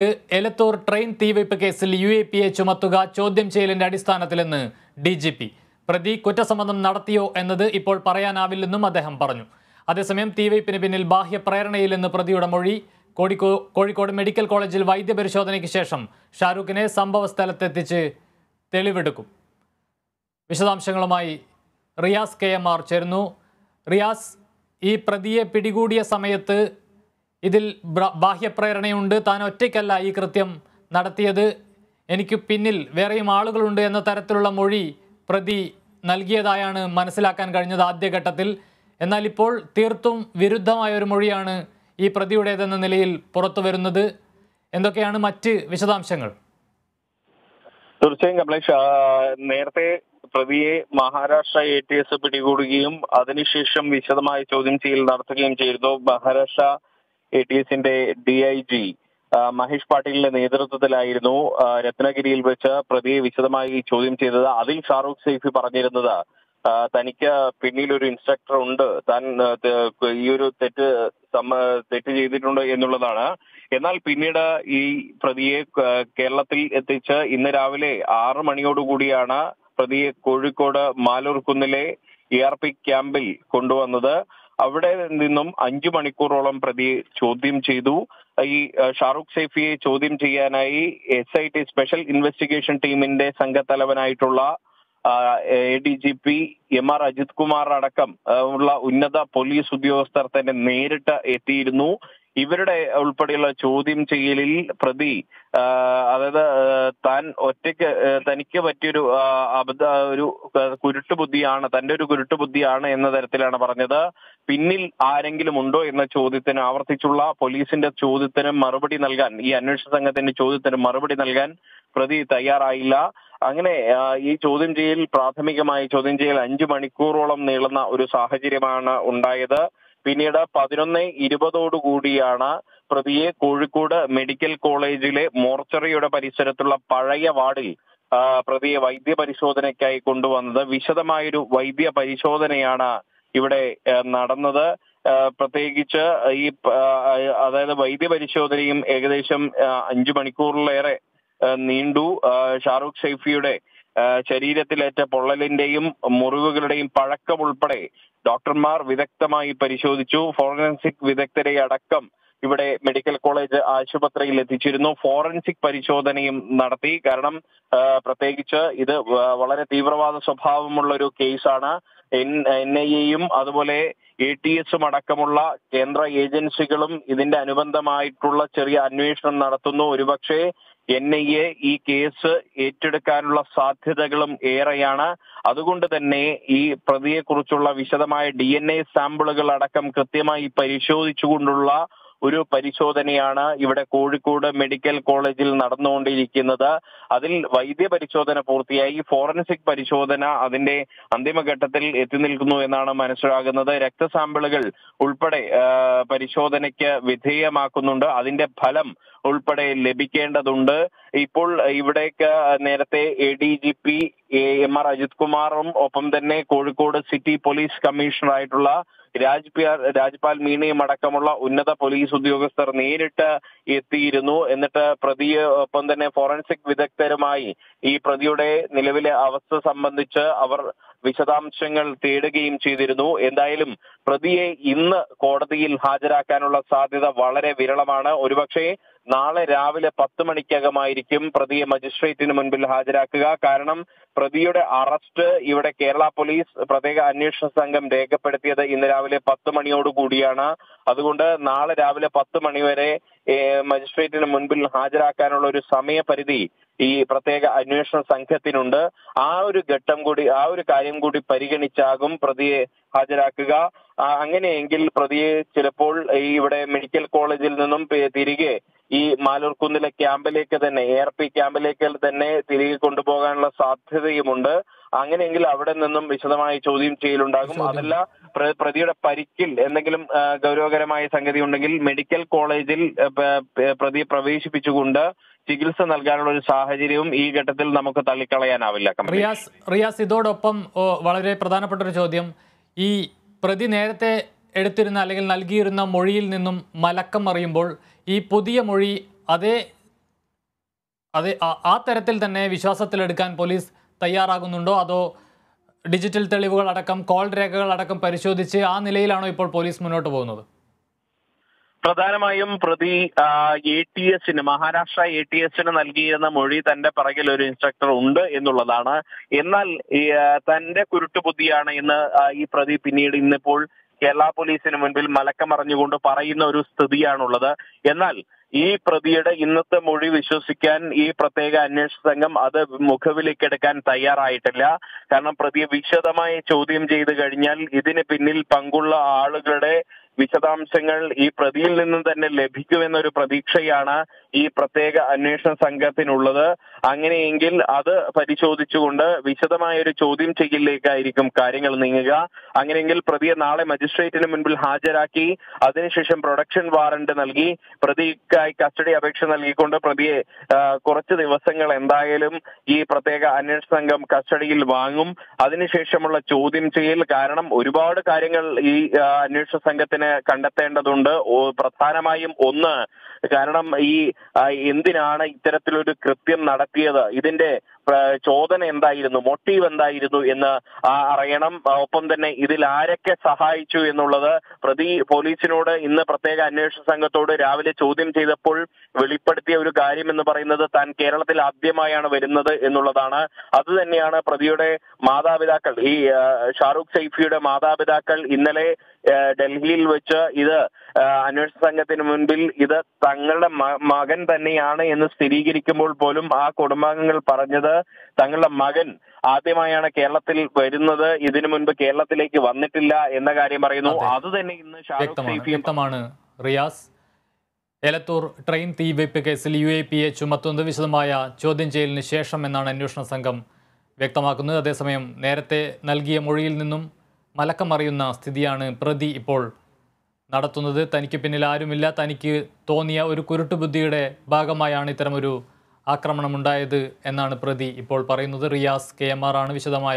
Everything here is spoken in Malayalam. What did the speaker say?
എലത്തൂർ ട്രെയിൻ തീവയ്പ് കേസിൽ യു എ പി എ ചുമത്തുക ചോദ്യം ചെയ്യലിന്റെ അടിസ്ഥാനത്തിലെന്ന് ഡി ജി പി പ്രതി കുറ്റസമ്മതം നടത്തിയോ എന്നത് ഇപ്പോൾ പറയാനാവില്ലെന്നും അദ്ദേഹം പറഞ്ഞു. അതേസമയം തീവയ്പ്പിന് പിന്നിൽ ബാഹ്യ പ്രേരണയില്ലെന്ന് പ്രതിയുടെ മൊഴി. കോഴിക്കോ കോഴിക്കോട് മെഡിക്കൽ കോളേജിൽ വൈദ്യപരിശോധനയ്ക്ക് ശേഷം ഷാരൂഖിനെ സംഭവ സ്ഥലത്തെത്തിച്ച് തെളിവെടുക്കും. വിശദാംശങ്ങളുമായി റിയാസ് കെ എം ആർ ചേരുന്നു. റിയാസ് ഈ പ്രതിയെ പിടികൂടിയ സമയത്ത് ഇതിൽ ബാഹ്യപ്രേരണയുണ്ട്. താൻ ഒറ്റയ്ക്കല്ല ഈ കൃത്യം നടത്തിയത്. എനിക്ക് പിന്നിൽ വേറെയും ആളുകളുണ്ട് എന്ന തരത്തിലുള്ള മൊഴി പ്രതി നൽകിയതായാണ് മനസ്സിലാക്കാൻ കഴിഞ്ഞത് ആദ്യഘട്ടത്തിൽ. എന്നാൽ ഇപ്പോൾ തീർത്തും വിരുദ്ധമായ ഒരു മൊഴിയാണ് ഈ പ്രതിയുടേതെന്ന നിലയിൽ പുറത്തു വരുന്നത്. എന്തൊക്കെയാണ് മറ്റ് വിശദാംശങ്ങൾ? തീർച്ചയായും കമലേഷ് നേരത്തെ പ്രതിയെ മഹാരാഷ്ട്ര എ ടി എസ് പിടികൂടുകയും അതിനുശേഷം വിശദമായ ചോദ്യം ചെയ്യൽ നടത്തുകയും ചെയ്തിരുന്നു. മഹാരാഷ്ട്ര എ ടി എസിന്റെ ഡി ഐ ജി മഹേഷ് പാട്ടീലിന്റെ നേതൃത്വത്തിലായിരുന്നു രത്നഗിരിയിൽ വെച്ച് പ്രതിയെ വിശദമായി ചോദ്യം ചെയ്തത്. അതിൽ ഷാറൂഖ് സൈഫി പറഞ്ഞിരുന്നത് തനിക്ക് പിന്നിൽ ഒരു ഇൻസ്ട്രക്ടർ ഉണ്ട്. താൻ ഈ ഒരു തെറ്റ് തെറ്റ് ചെയ്തിട്ടുണ്ട് എന്നുള്ളതാണ്. എന്നാൽ പിന്നീട് ഈ പ്രതിയെ കേരളത്തിൽ എത്തിച്ച് ഇന്ന് രാവിലെ ആറ് മണിയോടുകൂടിയാണ് പ്രതിയെ കോഴിക്കോട് മാലൂർ കുന്നിലെ എ ആർ പി ക്യാമ്പിൽ കൊണ്ടുവന്നത്. അവിടെ നിന്നും അഞ്ചു മണിക്കൂറോളം പ്രതി ചോദ്യം ചെയ്തു. ഈ ഷാറൂഖ് സൈഫിയെ ചോദ്യം ചെയ്യാനായി S I T special investigation ടീമിന്റെ സംഘത്തലവനായിട്ടുള്ള A D G P M R Ajith Kumar അടക്കം ഉള്ള ഉന്നത പോലീസ് ഉദ്യോഗസ്ഥർ തന്നെ നേരിട്ട് എത്തിയിരുന്നു. ഇവരുടെ ഉൾപ്പെടെയുള്ള ചോദ്യം ചെയ്യലിൽ പ്രതി അതായത് താൻ ഒറ്റയ്ക്ക് തനിക്ക് പറ്റിയൊരു അബദ്ധ ഒരു കുരുട്ടുബുദ്ധിയാണ് തന്റെ ഒരു കുരുട്ടുബുദ്ധിയാണ് എന്ന തരത്തിലാണ് പറഞ്ഞത്. പിന്നിൽ ആരെങ്കിലും ഉണ്ടോ എന്ന ചോദ്യത്തിന് ആവർത്തിച്ചുള്ള പോലീസിന്റെ ചോദ്യത്തിന് മറുപടി നൽകാൻ ഈ അന്വേഷണ സംഘത്തിന്റെ ചോദ്യത്തിന് മറുപടി നൽകാൻ പ്രതി തയ്യാറായില്ല. അങ്ങനെ ഈ ചോദ്യം ചെയ്യൽ പ്രാഥമികമായി ചോദ്യം ചെയ്യൽ അഞ്ചു മണിക്കൂറോളം നീളുന്ന ഒരു സാഹചര്യമാണ് ഉണ്ടായത്. പിന്നീട് പതിനൊന്ന് ഇരുപതോടുകൂടിയാണ് പ്രതിയെ കോഴിക്കോട് മെഡിക്കൽ കോളേജിലെ മോർച്ചറിയുടെ പരിസരത്തുള്ള പഴയ വാർഡിൽ പ്രതിയെ വൈദ്യ പരിശോധനയ്ക്കായി കൊണ്ടുവന്നത്. വിശദമായൊരു വൈദ്യ പരിശോധനയാണ് ഇവിടെ നടന്നത്. പ്രത്യേകിച്ച് ഈ അതായത് വൈദ്യ പരിശോധനയും ഏകദേശം അഞ്ചു മണിക്കൂറിലേറെ നീണ്ടു. ഷാറൂഖ് ഷെയ്ഫിയുടെ ശരീരത്തിലേറ്റ പൊള്ളലിന്റെയും മുറിവുകളുടെയും പഴക്കം ഉൾപ്പെടെ ഡോക്ടർമാർ വിദഗ്ധമായി പരിശോധിച്ചു. ഫോറൻസിക് വിദഗ്ധരെ അടക്കം ഇവിടെ മെഡിക്കൽ കോളേജ് ആശുപത്രിയിൽ എത്തിച്ചിരുന്നു. ഫോറൻസിക് പരിശോധനയും നടത്തി. കാരണം പ്രത്യേകിച്ച് ഇത് വളരെ തീവ്രവാദ സ്വഭാവമുള്ള ഒരു കേസാണ്. എൻ എൻ ഐ എയും അതുപോലെ എ ടി എസും അടക്കമുള്ള കേന്ദ്ര ഏജൻസികളും ഇതിന്റെ അനുബന്ധമായിട്ടുള്ള ചെറിയ അന്വേഷണം നടത്തുന്നു. ഒരുപക്ഷെ എൻ ഐ എ ഈ കേസ് ഏറ്റെടുക്കാനുള്ള സാധ്യതകളും ഏറെയാണ്. അതുകൊണ്ട് തന്നെ ഈ പ്രതിയെക്കുറിച്ചുള്ള വിശദമായ ഡി എൻ എ സാമ്പിളുകൾ അടക്കം കൃത്യമായി പരിശോധിച്ചുകൊണ്ടുള്ള ഒരു പരിശോധനയാണ് ഇവിടെ കോഴിക്കോട് മെഡിക്കൽ കോളേജിൽ നടന്നുകൊണ്ടിരിക്കുന്നത്. അതിൽ വൈദ്യ പരിശോധന പൂർത്തിയായി. ഫോറൻസിക് പരിശോധന അതിന്റെ അന്തിമഘട്ടത്തിൽ എത്തി നിൽക്കുന്നു എന്നാണ് മനസ്സിലാകുന്നത്. രക്തസാമ്പിളുകൾ ഉൾപ്പെടെ പരിശോധനയ്ക്ക് വിധേയമാക്കുന്നുണ്ട്. അതിന്റെ ഫലം ഉൾപ്പെടെ ലഭിക്കേണ്ടതുണ്ട്. ഇപ്പോൾ ഇവിടേക്ക് നേരത്തെ A D G P M R Ajith കുമാറും ഒപ്പം തന്നെ കോഴിക്കോട് സിറ്റി പോലീസ് കമ്മീഷണറായിട്ടുള്ള രാജ്പാൽ രാജ്പാൽ മീണയും അടക്കമുള്ള ഉന്നത പോലീസ് ഉദ്യോഗസ്ഥർ നേരിട്ട് എത്തിയിരുന്നു. എന്നിട്ട് പ്രതിയെ ഒപ്പം തന്നെ ഫോറൻസിക് വിദഗ്ധരുമായി ഈ പ്രതിയുടെ നിലവിലെ അവസ്ഥ സംബന്ധിച്ച് അവർ വിശദാംശങ്ങൾ തേടുകയും ചെയ്തിരുന്നു. എന്തായാലും പ്രതിയെ ഇന്ന് കോടതിയിൽ ഹാജരാക്കാനുള്ള സാധ്യത വളരെ വിരളമാണ്. ഒരുപക്ഷെ നാളെ രാവിലെ പത്ത് മണിക്കകമായിരിക്കും പ്രതിയെ മജിസ്ട്രേറ്റിന് മുൻപിൽ ഹാജരാക്കുക. കാരണം പ്രതിയുടെ അറസ്റ്റ് ഇവിടെ കേരള പോലീസ് പ്രത്യേക അന്വേഷണ സംഘം രേഖപ്പെടുത്തിയത് ഇന്ന് രാവിലെ പത്ത് മണിയോടുകൂടിയാണ് അതുകൊണ്ട് നാളെ രാവിലെ പത്ത് മണിവരെ വരെ മജിസ്ട്രേറ്റിന് മുൻപിൽ ഹാജരാക്കാനുള്ള ഒരു സമയപരിധി ഈ പ്രത്യേക അന്വേഷണ സംഘത്തിനുണ്ട്. ആ ഒരു ഘട്ടം കൂടി ആ ഒരു കാര്യം കൂടി പരിഗണിച്ചാകും പ്രതിയെ ഹാജരാക്കുക. അങ്ങനെയെങ്കിൽ പ്രതിയെ ചിലപ്പോൾ ഈ ഇവിടെ മെഡിക്കൽ കോളേജിൽ നിന്നും തിരികെ ഈ മാലൂർക്കുന്നിലെ ക്യാമ്പിലേക്ക് തന്നെ എ ആർ പി ക്യാമ്പിലേക്ക് തന്നെ തിരികെ കൊണ്ടുപോകാനുള്ള സാധ്യതയുമുണ്ട്. അങ്ങനെയെങ്കിൽ അവിടെ നിന്നും വിശദമായ ചോദ്യം ചെയ്യലുണ്ടാകും. അതല്ല പ്രതിയുടെ പരിക്കിൽ എന്തെങ്കിലും ഗൗരവകരമായ സംഗതി ഉണ്ടെങ്കിൽ മെഡിക്കൽ കോളേജിൽ പ്രതിയെ പ്രവേശിപ്പിച്ചുകൊണ്ട് ചികിത്സ നൽകാനുള്ള ഒരു സാഹചര്യവും ഈ ഘട്ടത്തിൽ നമുക്ക് തള്ളിക്കളയാനാവില്ല റിയാസ് റിയാസ് ഇതോടൊപ്പം വളരെ പ്രധാനപ്പെട്ട ഒരു ചോദ്യം. ഈ പ്രതി നേരത്തെ എടുത്തിരുന്ന അല്ലെങ്കിൽ നൽകിയിരുന്ന മൊഴിയിൽ നിന്നും മലക്കം അറിയുമ്പോൾ ഈ പുതിയ മൊഴി അതേ അതേ ആ- തരത്തിൽ തന്നെ വിശ്വാസത്തിലെടുക്കാൻ പോലീസ് തയ്യാറാകുന്നുണ്ടോ? അതോ ഡിജിറ്റൽ തെളിവുകൾ അടക്കം കോൾ രേഖകൾ അടക്കം പരിശോധിച്ച് ആ നിലയിലാണോ ഇപ്പോൾ പോലീസ് മുന്നോട്ട് പോകുന്നത്? പ്രധാനമായും പ്രതി എ ടി എസിന് മഹാരാഷ്ട്ര എ ടി എസിന് നൽകിയിരുന്ന മൊഴി തന്റെ പിറകിൽ ഒരു ഇൻസ്ട്രക്ടർ ഉണ്ട് എന്നുള്ളതാണ്. എന്നാൽ തന്റെ കുരുട്ടുബുദ്ധിയാണ് ഇന്ന് ഈ പ്രതി പിന്നീട് ഇന്നിപ്പോൾ കേരള പോലീസിന് മുൻപിൽ മലക്കമറിഞ്ഞുകൊണ്ട് പറയുന്ന ഒരു സ്ഥിതിയാണുള്ളത്. എന്നാൽ ഈ പ്രതിയുടെ ഇന്നത്തെ മൊഴി വിശ്വസിക്കാൻ ഈ പ്രത്യേക അന്വേഷണ സംഘം അത് മുഖവിലേക്കെടുക്കാൻ തയ്യാറായിട്ടില്ല. കാരണം പ്രതിയെ വിശദമായി ചോദ്യം ചെയ്തു കഴിഞ്ഞാൽ ഇതിന് പിന്നിൽ പങ്കുള്ള ആളുകളുടെ വിശദാംശങ്ങൾ ഈ പ്രതിയിൽ നിന്ന് തന്നെ ലഭിക്കുമെന്നൊരു പ്രതീക്ഷയാണ് ഈ പ്രത്യേക അന്വേഷണ സംഘത്തിനുള്ളത്. അങ്ങനെയെങ്കിൽ അത് പരിശോധിച്ചുകൊണ്ട് വിശദമായ ഒരു ചോദ്യം ചെയ്യലിലേക്കായിരിക്കും കാര്യങ്ങൾ നീങ്ങുക. അങ്ങനെയെങ്കിൽ പ്രതിയെ നാളെ മജിസ്ട്രേറ്റിന് മുൻപിൽ ഹാജരാക്കി അതിനുശേഷം പ്രൊഡക്ഷൻ വാറന്റ് നൽകി പ്രതിക്കായി കസ്റ്റഡി അപേക്ഷ നൽകിക്കൊണ്ട് പ്രതിയെ കുറച്ച് ദിവസങ്ങൾ എന്തായാലും ഈ പ്രത്യേക അന്വേഷണ സംഘം കസ്റ്റഡിയിൽ വാങ്ങും. അതിനുശേഷമുള്ള ചോദ്യം ചെയ്യൽ കാരണം ഒരുപാട് കാര്യങ്ങൾ ഈ അന്വേഷണ സംഘത്തിന് കണ്ടെത്തേണ്ടതുണ്ട്. പ്രധാനമായും ഒന്ന് കാരണം ഈ എന്തിനാണ് ഇത്തരത്തിലൊരു കൃത്യം നടത്തിയത്? ഇതിന്റെ ചോദന എന്തായിരുന്നു? മോട്ടീവ് എന്തായിരുന്നു എന്ന് അറിയണം. ഒപ്പം തന്നെ ഇതിൽ ആരൊക്കെ സഹായിച്ചു എന്നുള്ളത് പ്രതി പോലീസിനോട് ഇന്ന് പ്രത്യേക അന്വേഷണ സംഘത്തോട് രാവിലെ ചോദ്യം ചെയ്തപ്പോൾ വെളിപ്പെടുത്തിയ ഒരു കാര്യം എന്ന് പറയുന്നത് താൻ കേരളത്തിൽ ആദ്യമായാണ് വരുന്നത് എന്നുള്ളതാണ്. അത് തന്നെയാണ് പ്രതിയുടെ മാതാപിതാക്കൾ. ഈ ഷാറൂഖ് സൈഫിയുടെ മാതാപിതാക്കൾ ഇന്നലെ ഡൽഹിയിൽ വെച്ച് ഇത് അന്വേഷണ സംഘത്തിന് മുൻപിൽ ഇത് തങ്ങളുടെ മകൻ തന്നെയാണ് എന്ന് സ്ഥിരീകരിക്കുമ്പോൾ പോലും ആ കുടുംബാംഗങ്ങൾ പറഞ്ഞത് തങ്ങളുടെ മകൻ ആദ്യമായാണ് കേരളത്തിൽ വരുന്നത്. ഇതിനു മുൻപ് കേരളത്തിലേക്ക് വന്നിട്ടില്ല എന്ന കാര്യം പറയുന്നു. അതെ. തന്നെ ഇന്ന് വ്യക്തമാണ്. റിയാസ് എലത്തൂർ ട്രെയിൻ തീവെപ്പ് കേസിൽ യു എ പി എ ചുമത്തുന്നത് വിശദമായ ചോദ്യം ചെയ്യലിന് ശേഷം എന്നാണ് അന്വേഷണ സംഘം വ്യക്തമാക്കുന്നത്. അതേസമയം നേരത്തെ നൽകിയ മൊഴിയിൽ നിന്നും മലക്കമറിയുന്ന സ്ഥിതിയാണ് പ്രതി ഇപ്പോൾ നടത്തുന്നത്. തനിക്ക് പിന്നിൽ ആരുമില്ല. തനിക്ക് തോന്നിയ ഒരു കുരുട്ടുബുദ്ധിയുടെ ഭാഗമായാണ് ഇത്തരമൊരു ആക്രമണമുണ്ടായത് എന്നാണ് പ്രതി ഇപ്പോൾ പറയുന്നത്. റിയാസ് കെ എം ആർ ആണ് വിശദമായ